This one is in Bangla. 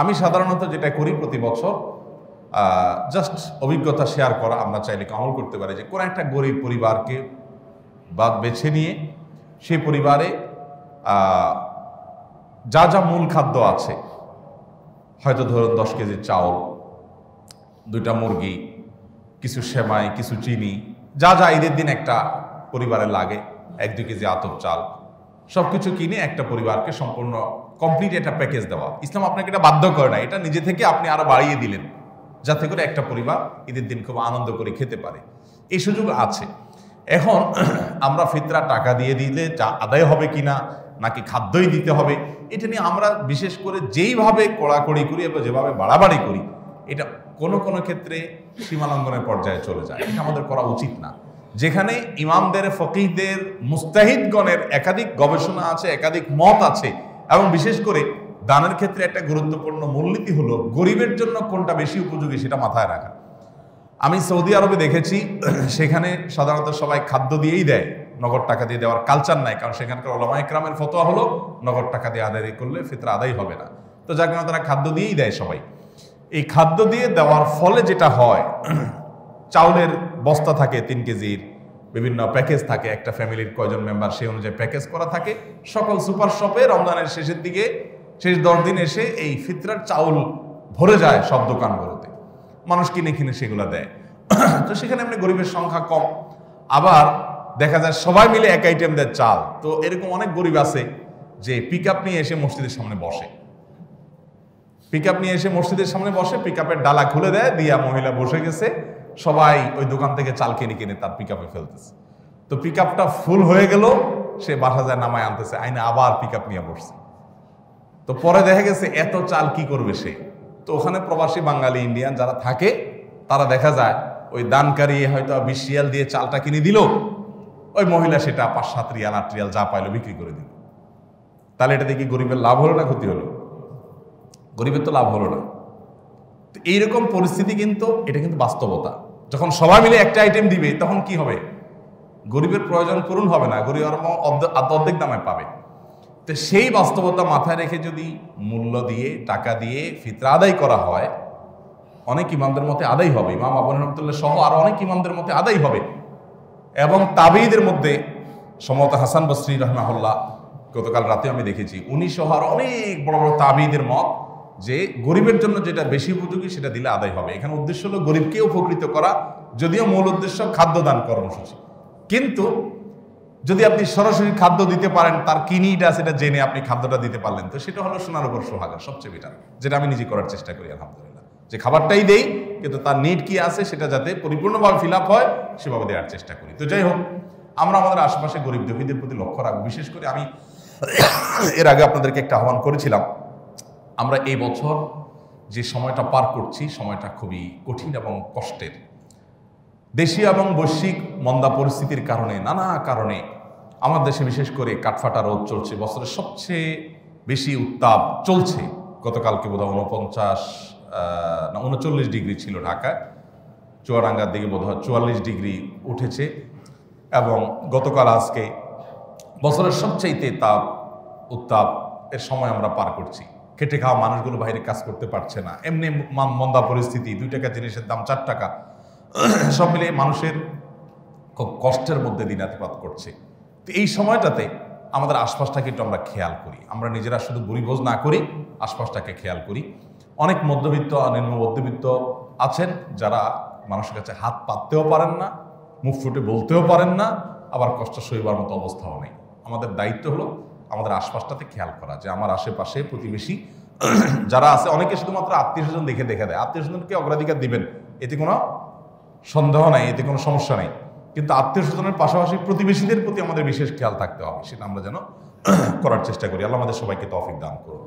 আমি সাধারণত যেটা করি প্রতি বছর জাস্ট অভিজ্ঞতা শেয়ার করা, আমরা চাইলে আমল করতে পারি যে কোনো একটা গরিব পরিবারকে বা বেছে নিয়ে সেই পরিবারে যা যা মূল খাদ্য আছে, হয়তো ধরুন দশ কেজি চাউল, দুইটা মুরগি, কিছু সেমাই, কিছু চিনি, যা যা ঈদের দিন একটা পরিবারে লাগে, এক দুই কেজি আতপ চাল সব কিছু কিনে একটা পরিবারকে সম্পূর্ণ কমপ্লিট একটা প্যাকেজ দেওয়া। ইসলাম আপনাকে এটা বাধ্য করে না এটা নিজে থেকে আপনি আরও বাড়িয়ে দিলেন, যাতে করে একটা পরিবার ঈদের দিন খুব আনন্দ করে খেতে পারে। এই সুযোগ আছে। এখন আমরা ফিতরা টাকা দিয়ে দিলে যা আদায় হবে কিনা, নাকি খাদ্যই দিতে হবে, এটা নিয়ে আমরা বিশেষ করে যেইভাবে কড়াকড়ি করি এবং যেভাবে বাড়াবাড়ি করি, এটা কোনো কোনো ক্ষেত্রে সীমালঙ্ঘনের পর্যায়ে চলে যায়। এটা আমাদের করা উচিত না। যেখানে ইমামদের, ফকিহদের, মুস্তাহিদগণের একাধিক গবেষণা আছে, একাধিক মত আছে এবং বিশেষ করে দানের ক্ষেত্রে একটা গুরুত্বপূর্ণ মূলনীতি হলো গরিবের জন্য কোনটা বেশি উপযোগী সেটা মাথায় রাখা। আমি সৌদি আরবে দেখেছি, সেখানে সাধারণত সবাই খাদ্য দিয়েই দেয়, নগদ টাকা দিয়ে দেওয়ার কালচার নাই, কারণ সেখানকার ওলামা একরামের ফতোয়া হলো, নগদ টাকা দিয়ে আদায় করলে ফিতরা আদায় হবে না। তো যার কারণে তারা খাদ্য দিয়েই দেয় সবাই। এই খাদ্য দিয়ে দেওয়ার ফলে যেটা হয়, চাউলের বস্তা থাকে তিন কেজির বিভিন্ন প্যাকেজ থাকে। একটা ফ্যামিলির কয়জন মেম্বার সেই অনুযায়ী প্যাকেজ করা থাকে। সকল সুপার শপে রমজানের শেষের দিকে, শেষ দশ দিন এসে এই ফিতরার চাউল ভরে যায় সব দোকানগুলোতে। মানুষ কিনে কিনে সেগুলো দেয়। তো সেখানে এমনি গরিবের সংখ্যা কম। আবার দেখা যায় সবাই মিলে এক আইটেম দেয় চাল। তো এরকম অনেক গরিব আছে যে পিক নিয়ে এসে মসজিদের সামনে বসে। পিক নিয়ে এসে মসজিদের সামনে বসে পিক ডালা খুলে দেয়, দিয়া মহিলা বসে গেছে। সবাই ওই দোকান থেকে চাল কিনে কিনে তার পিক আপে ফেলতেছে। তো পিক আপটা ফুল হয়ে গেল, সে বাসা যায় নামায় আনতেছে, আইনে আবার পিক আপ নিয়ে বসছে। তো পরে দেখা গেছে এত চাল কি করবে সে? তো ওখানে প্রবাসী বাঙালি ইন্ডিয়ান যারা থাকে, তারা দেখা যায় ওই দানকারী হয়তো বিশ রিয়াল দিয়ে চালটা কিনে দিল, ওই মহিলা সেটা পাঁচ সাত রিয়াল, আট রিয়াল যা পাইলো বিক্রি করে দিল। তাহলে এটা দেখি গরিবের লাভ হলো না ক্ষতি হলো? গরিবের তো লাভ হলো না। তো এইরকম পরিস্থিতি কিন্তু, এটা কিন্তু বাস্তবতা। যখন সবাই মিলে একটা আইটেম দিবে, তখন কি হবে? গরিবের প্রয়োজন পূরণ হবে না, গরিব অর্ধেক দামে পাবে। তো সেই বাস্তবতা মাথায় রেখে যদি মূল্য দিয়ে, টাকা দিয়ে ফিতরা আদায় করা হয়, অনেক ইমামদের মতে আদায় হবে। ইমাম আবু রহমতুল্লাহ সহ আরও অনেক ইমামদের মতে আদায় হবে। এবং তাবেইদের মধ্যে সমত হাসান বসরি রহমাহুল্লাহ, গতকাল রাতে আমি দেখেছি, উনি সহ আরও অনেক বড় বড় তাবেইদের মত যে গরিবের জন্য যেটা বেশি উপযোগী, সেটা দিলে আদায় হবে। এখানে উদ্দেশ্য হলো গরিবকে উপকৃত করা, যদিও মূল উদ্দেশ্য খাদ্যদান কর্মসূচি। কিন্তু যদি আপনি সরাসরি খাদ্য দিতে পারেন, তার কিনিটা সেটা জেনে আপনি খাদ্যটা দিতে পারলেন, তো সেটা হলো সোনার উপর সোহাগা, সবচেয়ে বেটার যেটা আমি নিজে করার চেষ্টা করি, আলহামদুলিল্লাহ। যে খাবারটাই দেই, কিন্তু তার নিট কি আছে সেটা যাতে পরিপূর্ণভাবে ফিল আপ হয়, সেভাবে দেওয়ার চেষ্টা করি। তো যাই হোক, আমরা আমাদের আশেপাশে গরিব দুঃখীদের প্রতি লক্ষ্য রাখব। বিশেষ করে আমি এর আগে আপনাদেরকে একটা আহ্বান করেছিলাম আমরা এই বছর যে সময়টা পার করছি, সময়টা খুবই কঠিন এবং কষ্টের। দেশীয় এবং বৈশ্বিক মন্দা পরিস্থিতির কারণে, নানা কারণে আমার দেশে বিশেষ করে কাঠফাটা রোদ চলছে। বছরের সবচেয়ে বেশি উত্তাপ চলছে গতকালকে বোধহয় উনপঞ্চাশ না উনচল্লিশ ডিগ্রি ছিল ঢাকায়। চুয়াডাঙ্গার দিকে বোধহয় চুয়াল্লিশ ডিগ্রি উঠেছে এবং গতকাল আজকে বছরের সবচাইতে তাপ, উত্তাপ এর সময় আমরা পার করছি। খেটে খাওয়া মানুষগুলো বাইরে কাজ করতে পারছে না। এমনি মন্দা পরিস্থিতি, দুই টাকা জিনিসের দাম চার টাকা। সব মিলিয়ে মানুষের খুব কষ্টের মধ্যে দিনাতিপাত করছে। তো এই সময়টাতে আমাদের আশপাশটাকে একটু আমরা খেয়াল করি। আমরা নিজেরা শুধু বুড়িভোজ না করি, আশপাশটাকে খেয়াল করি। অনেক মধ্যবিত্ত নিম্ন মধ্যবিত্ত আছেন যারা মানুষের কাছে হাত পাততেও পারেন না, মুখ ফুটে বলতেও পারেন না, আবার কষ্ট সইবার মতো অবস্থাও নেই। আমাদের দায়িত্ব হলো আমাদের আশপাশটাতে খেয়াল করা যে আমার আশেপাশে প্রতিবেশী যারা আছে, অনেকে শুধুমাত্র আত্মীয় স্বজন দেখে দেখে দেয়। আত্মীয় স্বজনকে অগ্রাধিকার দিবেন, এতে কোনো সন্দেহ নাই, এতে কোনো সমস্যা নেই। কিন্তু আত্মীয় স্বজনের পাশাপাশি প্রতিবেশীদের প্রতি আমাদের বিশেষ খেয়াল থাকতে হবে, সেটা আমরা যেন করার চেষ্টা করি। আল্লাহ আমাদের সবাইকে তফিক দান করুন।